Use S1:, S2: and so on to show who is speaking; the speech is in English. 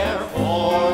S1: therefore